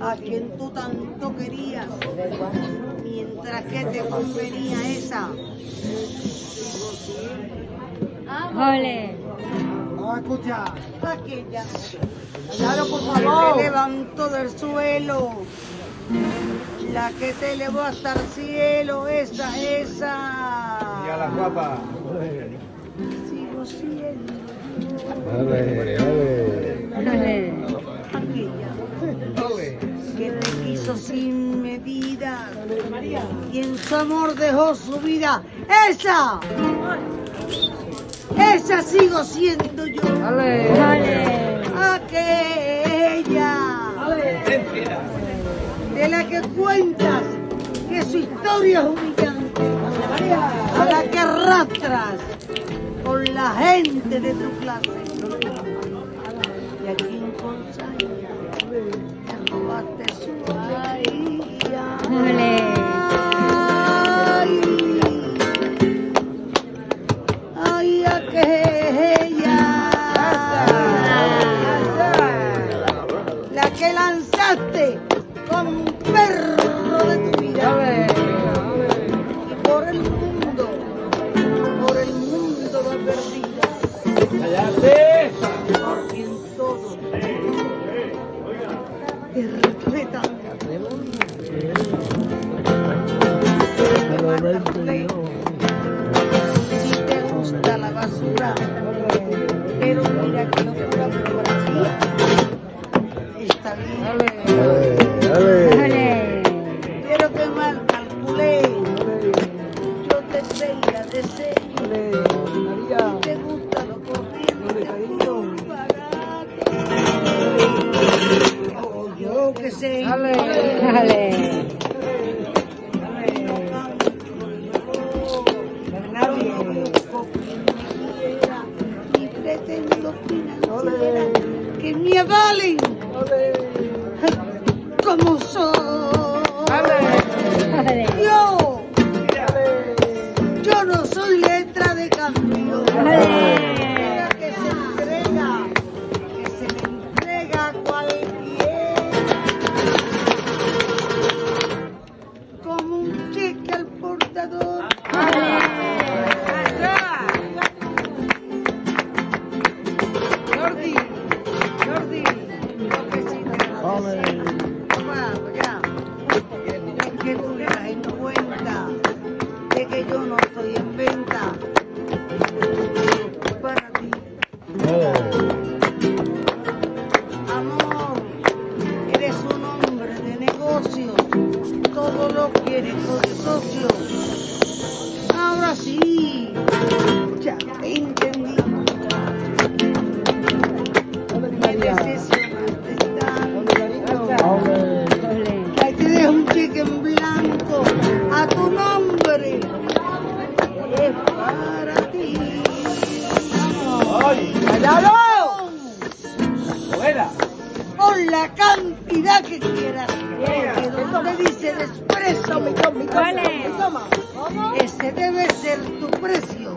a quien tú tanto querías, mientras que te convenía esa. Ole. Vamos a escuchar. Aquella Claro, por que favor. te levantó del suelo, la que te elevó hasta el cielo, esa, esa. Y a la guapa. Sigo siendo. Ole. aquella que te quiso sin medida. Y en su amor dejó su vida. ¡Esa! ¡Esa sigo siendo yo! Ole. Aquella. De la que cuentas que su historia es humillante, a la que arrastras con la gente de tu clase. Y a ¡Cállate! Por quien todo quien me quiera, ni pretendo financiera que me avalen como soy. Ole. Yo, yo no soy letra de cambio. Todo lo quieres con socios. Ahora sí, ya te entendí. Ahí te dejo un cheque en blanco a tu nombre. Es para ti. Buena. Por la cantidad que quieras. Porque donde dice desprecio, Ole. ese debe ser tu precio.